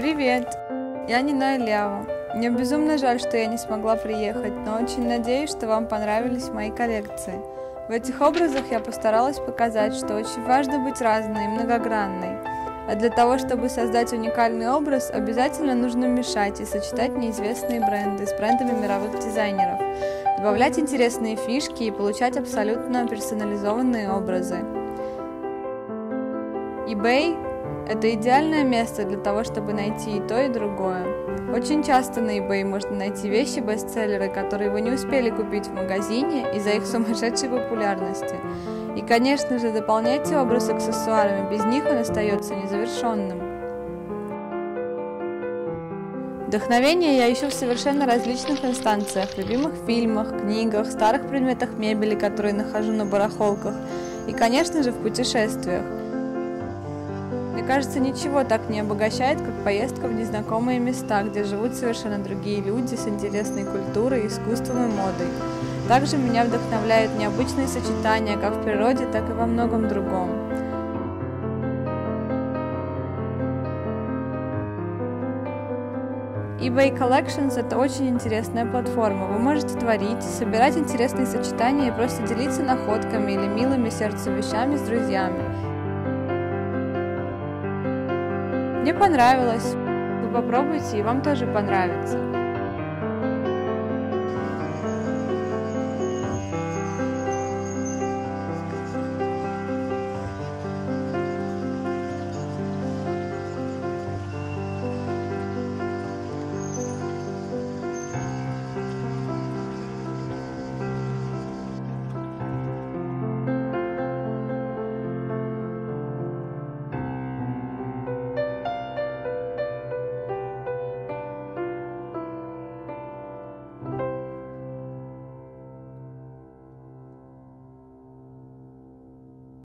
Привет! Я Нина Лява. Мне безумно жаль, что я не смогла приехать, но очень надеюсь, что вам понравились мои коллекции. В этих образах я постаралась показать, что очень важно быть разной и многогранной. А для того, чтобы создать уникальный образ, обязательно нужно мешать и сочетать неизвестные бренды с брендами мировых дизайнеров, добавлять интересные фишки и получать абсолютно персонализованные образы. eBay это идеальное место для того, чтобы найти и то, и другое. Очень часто на eBay можно найти вещи-бестселлеры, которые вы не успели купить в магазине из-за их сумасшедшей популярности. И, конечно же, дополняйте образ аксессуарами, без них он остается незавершенным. Вдохновение я ищу в совершенно различных инстанциях, любимых фильмах, книгах, старых предметах мебели, которые нахожу на барахолках, и, конечно же, в путешествиях. Мне кажется, ничего так не обогащает, как поездка в незнакомые места, где живут совершенно другие люди с интересной культурой, искусством и модой. Также меня вдохновляют необычные сочетания как в природе, так и во многом другом. eBay Collections – это очень интересная платформа. Вы можете творить, собирать интересные сочетания и просто делиться находками или милыми сердцу вещами с друзьями. Мне понравилось. Вы попробуйте, и вам тоже понравится.